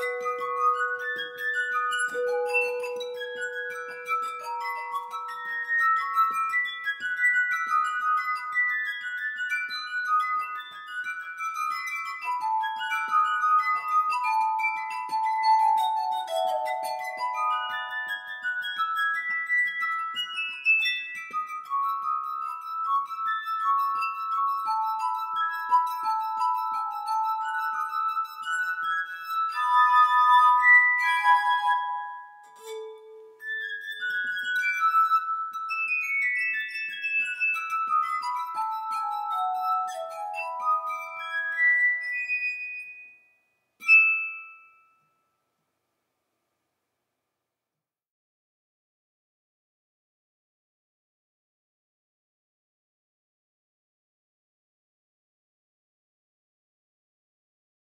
え?